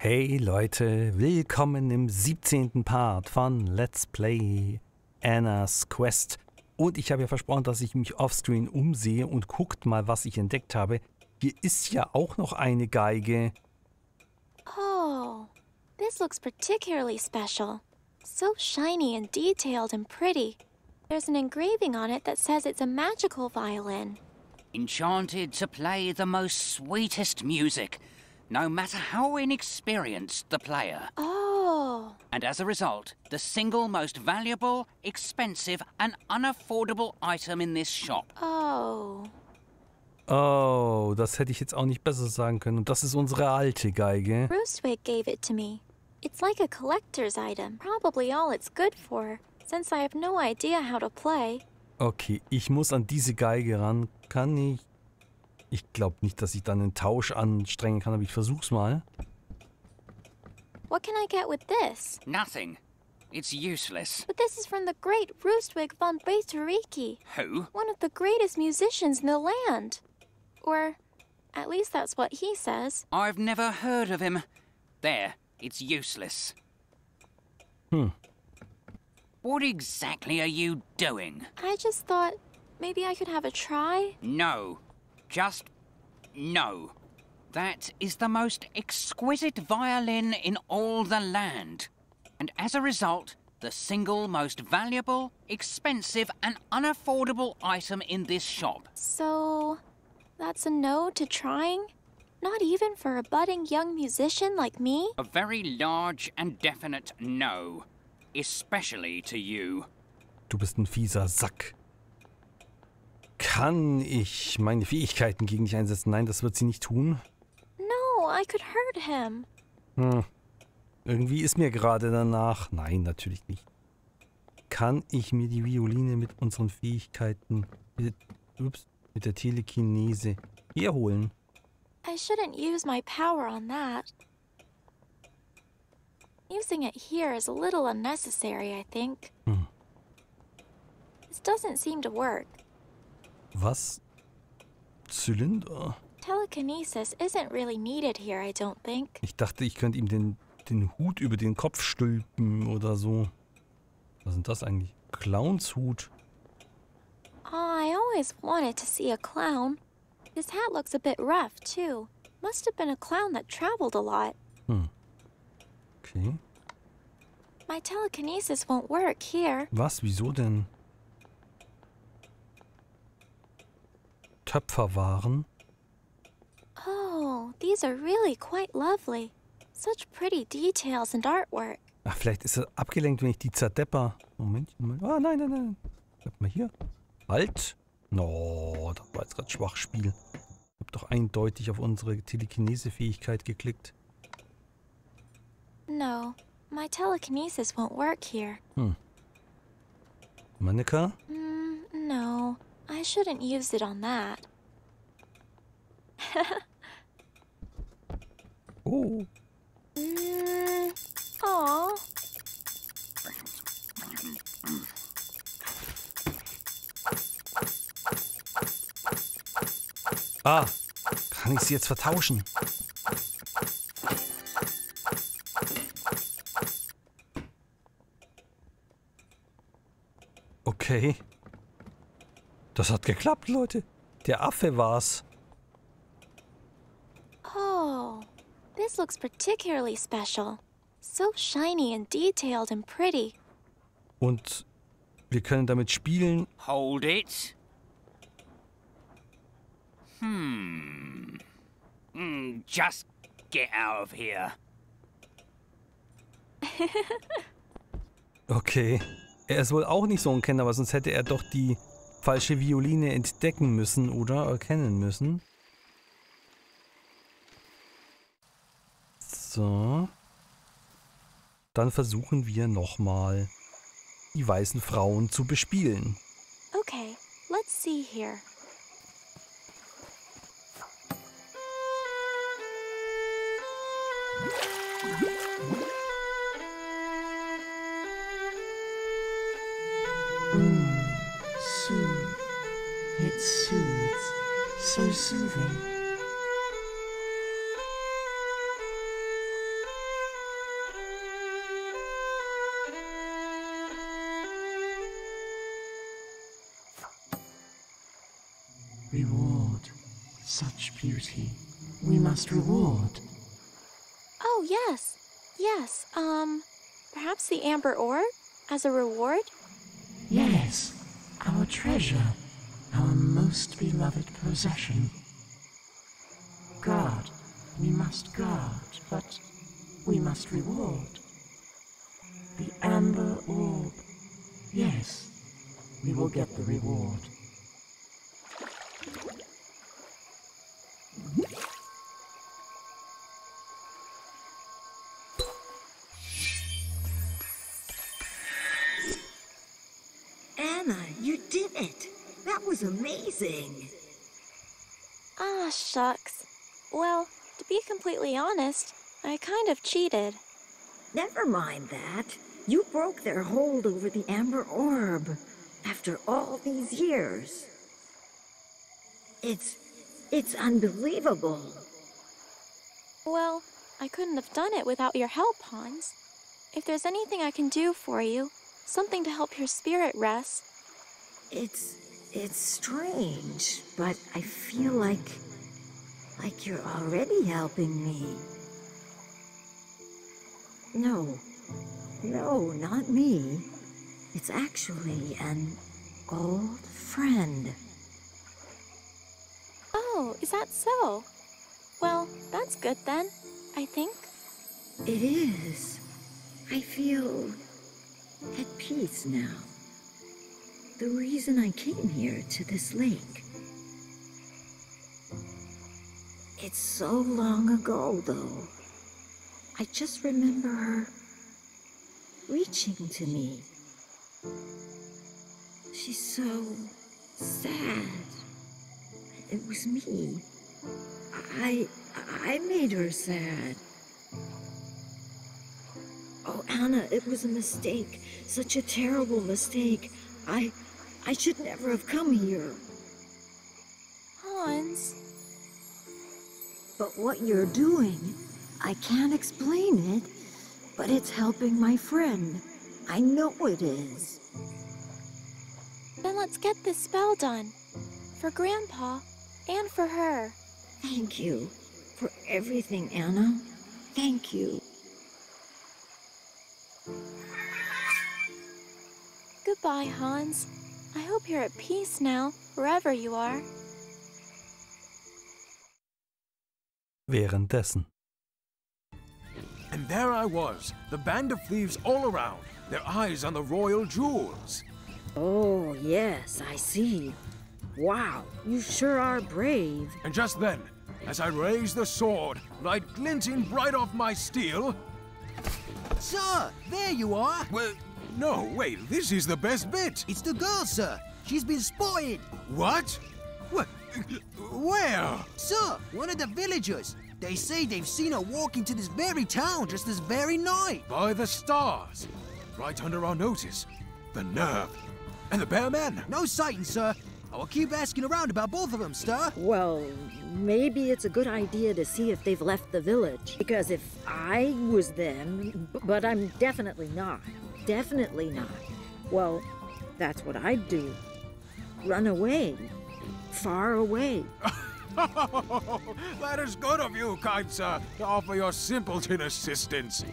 Hey Leute, willkommen im 17. Part von Let's Play Anna's Quest. Und ich habe ja versprochen, dass ich mich offscreen umsehe und guckt mal, was ich entdeckt habe. Hier ist ja auch noch eine Geige. Oh, this looks particularly special. So shiny and detailed and pretty. There's an engraving on it that says it's a magical violin. enchanted to play the most sweetest music, no matter how inexperienced the player. Oh, And as a result, the single most valuable, expensive, and unaffordable item in this shop. oh. Oh, das hätte ich jetzt auch nicht besser sagen können. Und das ist unsere alte Geige. Roostwig gave it to me. It's like a collector's item, probably all it's good for, since I have no idea how to play. Okay, ich muss an diese Geige ran. Kann ich? Ich glaube nicht, dass ich dann einen Tausch anstrengen kann, aber ich versuch's mal. What can I get with this? Nothing. It's useless. But this is from the great Roostwig von Beetoriki, Who? one of the greatest musicians in the land. Or, at least that's what he says. I've never heard of him. There, it's useless. Hmm. What exactly are you doing? I just thought maybe I could have a try. No. Just no. That is the most exquisite violin in all the land. And as a result, the single most valuable, expensive, and unaffordable item in this shop. So, that's a no to trying? Not even for a budding young musician like me? A very large and definite no. Especially to you. Du bist ein fieser Sack. Kann ich meine Fähigkeiten gegen dich einsetzen? Nein, das wird sie nicht tun. No, I could hurt him. Hm. Irgendwie ist mir gerade danach. Nein, natürlich nicht. Kann ich mir die Violine mit unseren Fähigkeiten, mit, ups, mit der Telekinese herholen? I shouldn't use my power on that. Using it here is a little unnecessary, I think. Hmm. This doesn't seem to work. Was? Zylinder? Telekinesis isn't really needed here, I don't think. Ich dachte, ich könnte ihm den, den Hut über den Kopf stülpen oder so. Was ist denn das eigentlich? Clownshut. Oh, I always wanted to see a clown. His hat looks a bit rough, too. Must have been a clown that traveled a lot. Hm. Okay. My telekinesis won't work here. Was? Wieso denn? Töpferwaren? Oh, these are really quite lovely. Such pretty details and artwork. Ach, vielleicht ist er abgelenkt, wenn ich die zerdepper. Moment, Moment. Ah, nein, nein, nein. Bleib mal hier. Halt. No, das war jetzt gerade Schwachspiel. Ich hab doch eindeutig auf unsere Telekinese-Fähigkeit geklickt. No, my telekinesis won't work here. Mm, no, I shouldn't use it on that. Oh. Mm, aw. Ah, kann ich sie jetzt vertauschen? Okay. Das hat geklappt, Leute. Der Affe war's. Oh, this looks particularly special. So shiny and detailed and pretty. Und wir können damit spielen. Hold it. Hmm. Hmm, just get out of here. Okay. Er ist wohl auch nicht so ein Kenner, aber sonst hätte er doch die falsche Violine entdecken müssen oder erkennen müssen. So. Dann versuchen wir nochmal, die weißen Frauen zu bespielen. Okay, let's see here. soothing. Reward such beauty. We must reward. Oh, yes. Yes, um, perhaps the amber ore as a reward? Yes, our treasure, our most beloved possession. Guard, we must guard, but we must reward. The amber orb. Yes, we will get the reward. Anna, you did it! That was amazing! Ah, shucks. Well, to be completely honest, I kind of cheated. Never mind that. You broke their hold over the Amber Orb after all these years. It's. it's unbelievable. Well, I couldn't have done it without your help, Hans. If there's anything I can do for you, something to help your spirit rest, It's. it's strange, but I feel like. Like you're already helping me. No. No, not me. It's actually an old friend. Oh, is that so? Well, that's good then, I think. It is. I feel at peace now. The reason I came here to this lake. It's so long ago, though. I just remember her reaching to me. She's so sad. It was me. I I made her sad. Oh, Anna, it was a mistake. Such a terrible mistake. I I should never have come here. Hans, But what you're doing, I can't explain it, but it's helping my friend. I know it is. then let's get this spell done. For Grandpa and for her. Thank you for everything, Anna. Thank you. Goodbye, Hans. I hope you're at peace now, wherever you are. Währenddessen. And there I was, the band of thieves all around, their eyes on the royal jewels. Oh, yes, I see. Wow, you sure are brave. And just then, as I raised the sword, light glinting bright off my steel. Sir, there you are. Well, no, wait, this is the best bit. It's the girl, sir. She's been spotted. What? What? Where? Sir, one of the villagers. They say they've seen her walk into this very town just this very night. By the stars. Right under our noses. The nerve. And the bear man. No sighting, sir. I will keep asking around about both of them, sir. Well, maybe it's a good idea to see if they've left the village. Because if I was them, but I'm definitely not. Definitely not. Well, that's what I'd do. Run away. Far away. that is good of you, kind sir, to offer your simpleton assistance.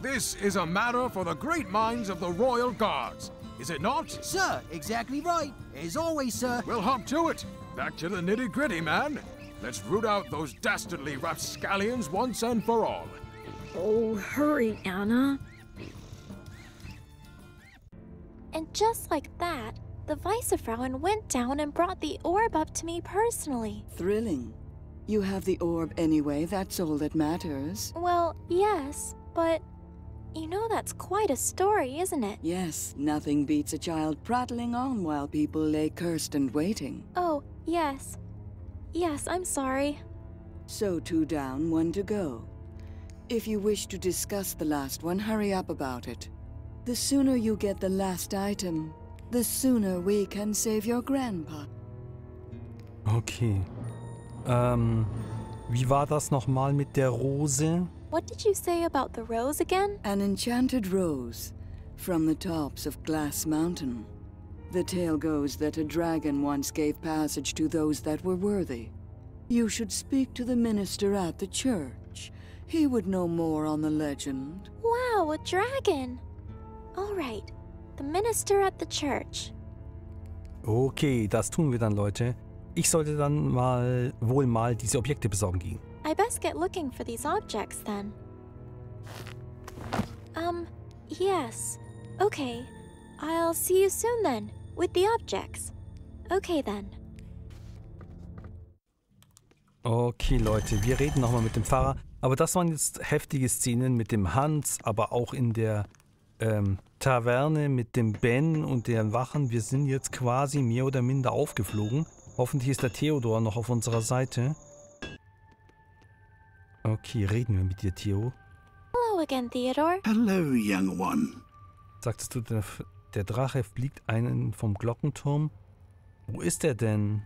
This is a matter for the great minds of the royal guards, is it not? Sir, exactly right. As always, sir. We'll hop to it. Back to the nitty gritty, man. Let's root out those dastardly rapscallions once and for all. Oh, hurry, Anna. And just like that, the Weissefrauen went down and brought the orb up to me personally. Thrilling. You have the orb anyway, that's all that matters. Well, yes, but you know that's quite a story, isn't it? Yes, nothing beats a child prattling on while people lay cursed and waiting. Oh, yes. Yes, I'm sorry. So two down, one to go. If you wish to discuss the last one, hurry up about it. The sooner you get the last item, the sooner we can save your grandpa. Okay. Ähm, wie war das nochmal mit der Rose? What did you say about the rose again? An enchanted rose from the tops of Glass Mountain. The tale goes that a dragon once gave passage to those that were worthy. You should speak to the minister at the church. He would know more on the legend. Wow, a dragon! All right, the minister at the church. Okay, das tun wir dann, Leute. Ich sollte dann mal wohl mal diese Objekte besorgen gehen. I best get looking for these objects then. Um, yes. Okay. I'll see you soon then, with the objects. Okay then. Okay, Leute, wir reden nochmal mit dem Pfarrer. Aber das waren jetzt heftige Szenen mit dem Hans, aber auch in der ähm, Taverne mit dem Ben und den Wachen. Wir sind jetzt quasi mehr oder minder aufgeflogen. Hoffentlich ist der Theodor noch auf unserer Seite. Okay, reden wir mit dir, Theo. Hello again, Theodore. Hello, young one. Sagtest du, der, der Drache fliegt einen vom Glockenturm? Wo ist er denn?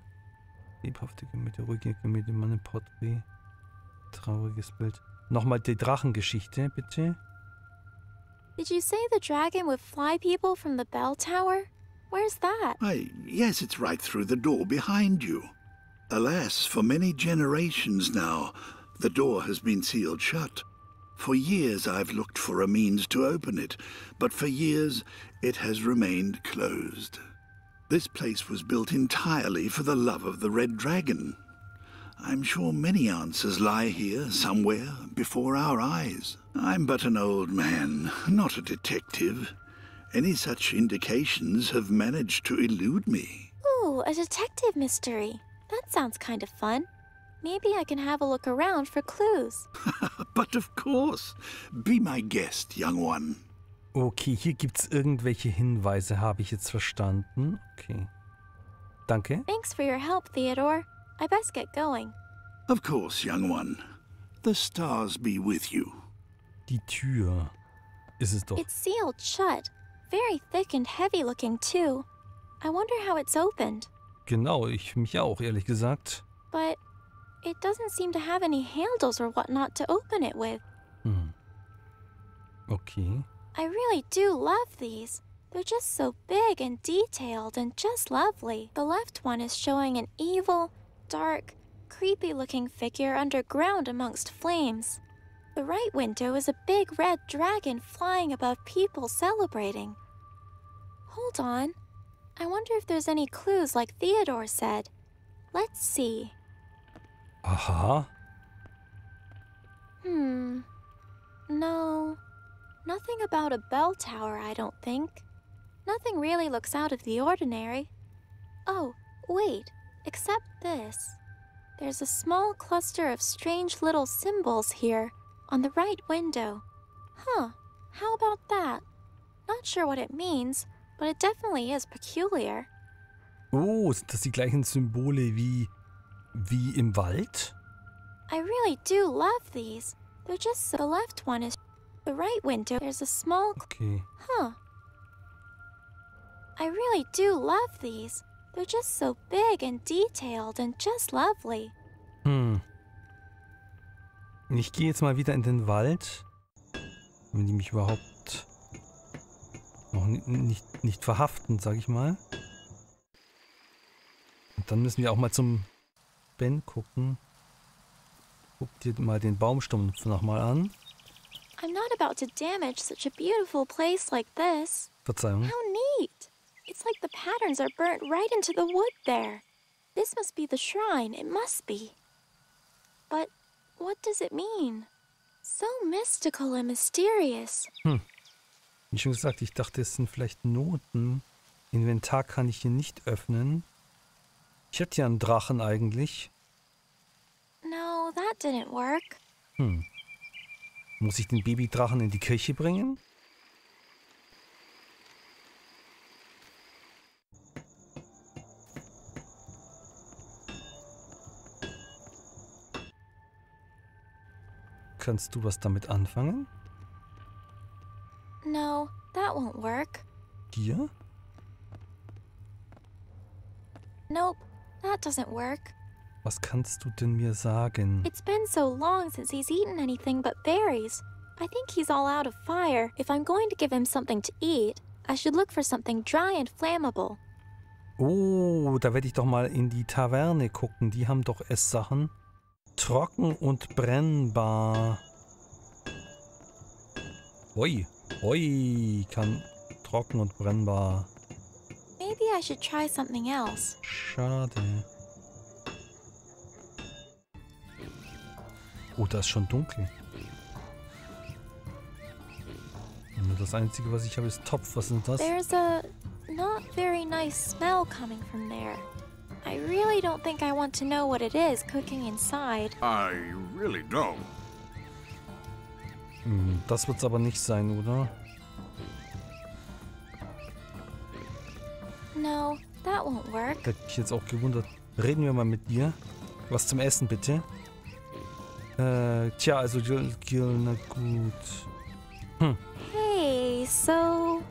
Lebhafte Gemüter, ruhige Gemüter, Mann Porträt. Trauriges Bild. Nochmal die Drachengeschichte, bitte. Did you say the dragon would fly people from the bell tower? Where's that? Why, yes, it's right through the door behind you. Alas, for many generations now, the door has been sealed shut. For years I've looked for a means to open it, but for years it has remained closed. This place was built entirely for the love of the Red Dragon. I'm sure many answers lie here somewhere before our eyes. I'm but an old man, not a detective. Any such indications have managed to elude me. Ooh, a detective mystery. That sounds kind of fun. Maybe I can have a look around for clues. but of course, be my guest, young one. Okay, hier gibt's irgendwelche Hinweise, habe ich jetzt verstanden. Okay. Danke. Thanks for your help, Theodore. I best get going. Of course, young one. The stars be with you. Die Tür. Ist es doch. It's sealed shut. Very thick and heavy looking, too. I wonder how it's opened. Genau, ich mich auch, ehrlich gesagt. But it doesn't seem to have any handles or whatnot to open it with. Hm. Okay. I really do love these. They're just so big and detailed and just lovely. The left one is showing an evil, dark, creepy looking figure underground amongst flames. The right window is a big red dragon flying above people celebrating. Hold on. I wonder if there's any clues like Theodore said. Let's see. Aha. Hmm. No. Nothing about a bell tower, I don't think. Nothing really looks out of the ordinary. Oh, wait. Except this. There's a small cluster of strange little symbols here on the right window. Huh. How about that? Not sure what it means, but it definitely is peculiar. Oh, sind das die gleichen Symbole wie wie im Wald? I really do love these. They're just so the left one is the right window. There's a small Okay. Huh. I really do love these. They're just so big and detailed and just lovely. Hm. Ich gehe jetzt mal wieder in den Wald. Wenn die mich überhaupt noch ni- nicht, nicht verhaften, sag ich mal. Und dann müssen wir auch mal zum Ben gucken. Guck dir mal den Baumstumpf nochmal an. I'm not about to damage such a beautiful place like this. Verzeihung. How neat! It's like the patterns are burnt right into the wood there. This must be the shrine. It must be. But what does it mean? So mystical and mysterious. Wie schon gesagt, ich dachte, es sind vielleicht Noten. Inventar kann ich hier nicht öffnen. Ich hätte ja einen Drachen eigentlich. No, that didn't work. Hm. Muss ich den Babydrachen in die Kirche bringen? Kannst du was damit anfangen? No, that won't work. Hier? Nope, that doesn't work. Was kannst du denn mir sagen? It's been so long since he's eaten anything but berries. I think he's all out of fire. If I'm going to give him something to eat, I should look for something dry and flammable. Oh, da werde ich doch mal in die Taverne gucken. Die haben doch Esssachen. Trocken und brennbar. Ui, ui, kann trocken und brennbar. Maybe I should try something else. Schade. Oh, da ist schon dunkel. Nur das Einzige, was ich habe, ist Topf. Was ist das? There's a not very nice smell coming from there. Really don't think I want to know what it is cooking inside. I really don't. Hm, Das wird's aber nicht sein, oder? No, that won't work. Hätte mich jetzt auch gewundert. Reden wir mal mit dir. Was zum Essen, bitte. Äh, tja, also Gil, na gut. Hey, so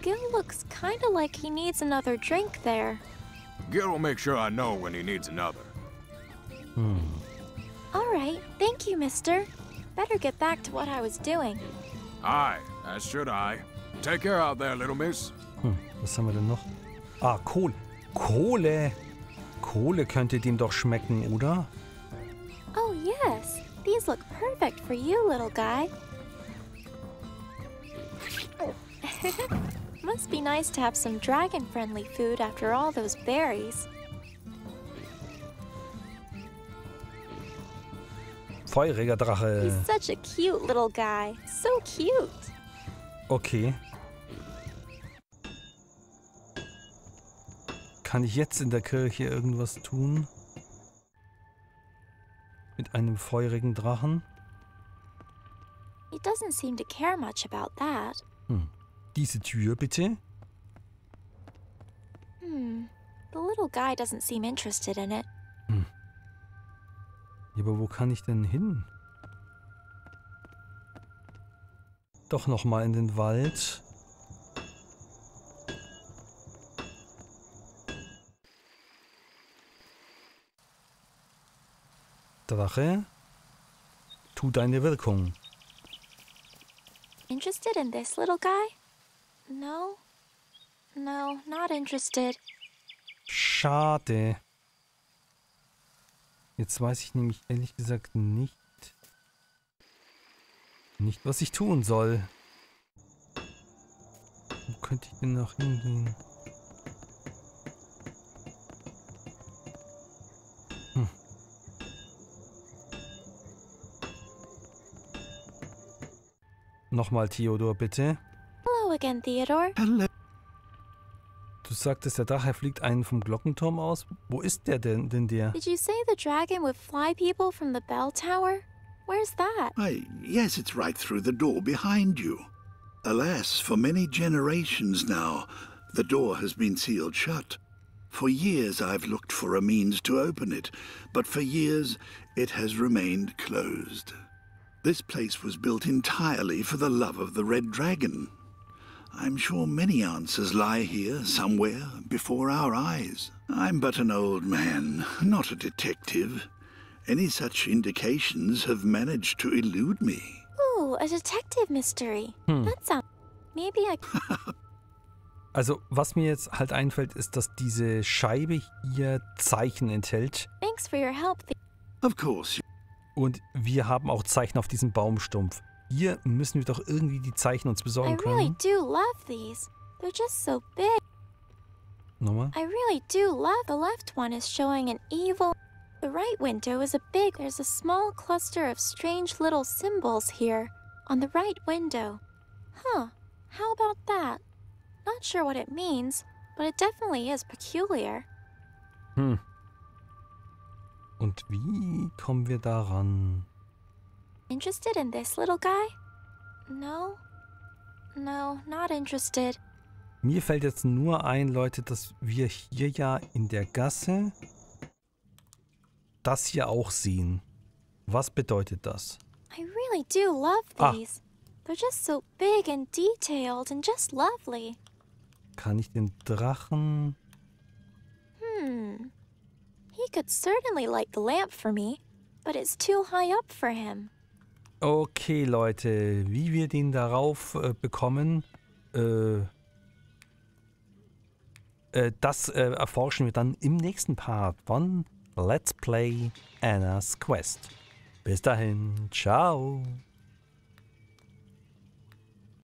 Gil looks kind of like he needs another drink there. Gil will make sure I know when he needs another. All right, thank you, mister. Better get back to what I was doing. Aye, as should I. Take care out there, little miss. Hm, was haben wir denn noch? Ah, Kohle. Kohle. Kohle könnte dem doch schmecken, oder? Oh, yes. These look perfect for you, little guy. Must be nice to have some dragon friendly food after all those berries. Feuriger He's Drache. such a cute little guy. So cute. Okay. Kann ich jetzt in der Kirche irgendwas tun? Mit einem feurigen Drachen? He doesn't seem to care much about that. Hm. Diese Tür bitte? Hmm. The little guy doesn't seem interested in it. Ja, aber wo kann ich denn hin? Doch noch mal in den Wald. Drache, tu deine Wirkung. Interested in this little guy? No. No, not interested. Schade. Jetzt weiß ich nämlich ehrlich gesagt nicht, nicht, was ich tun soll. Wo könnte ich denn noch hingehen? Hm. Nochmal, Theodor, bitte. Hello again, Theodore. Hello. Du sagtest, der Drache fliegt einen vom Glockenturm aus. Wo ist der denn, denn der? Did you say the dragon would fly people from the bell tower? Where's that? Why, yes, it's right through the door behind you. Alas, for many generations now, the door has been sealed shut. For years I've looked for a means to open it, but for years it has remained closed. This place was built entirely for the love of the Red Dragon. I'm sure many answers lie here somewhere before our eyes. I'm but an old man, not a detective. Any such indications have managed to elude me. Ooh, a detective mystery. That sounds. Maybe I. Also, was mir jetzt halt einfällt, ist, dass diese Scheibe hier Zeichen enthält. Thanks for your help. The- Of course, Und wir haben auch Zeichen auf diesem Baumstumpf. Hier müssen wir doch irgendwie die Zeichen uns I besorgen really können. do love these. They're just so big. Nochmal. I really do love the left one is showing an evil. The right window is a big. There's a small cluster of strange little symbols here on the right window. Huh. How about that? Not sure what it means, but it definitely is peculiar. Hm. Und wie kommen wir daran? Interested in this little guy? No. No, not interested. Mir fällt jetzt nur ein, Leute, dass wir hier ja in der Gasse das hier auch sehen. Was bedeutet das? I really do love Ah. these. They're just so big and detailed and just lovely. Kann ich den Drachen... Hmm. He could certainly light the lamp for me, but it's too high up for him. Okay, Leute, wie wir den darauf äh, bekommen, äh, äh, das äh, erforschen wir dann im nächsten Part von Let's Play Anna's Quest. Bis dahin, ciao.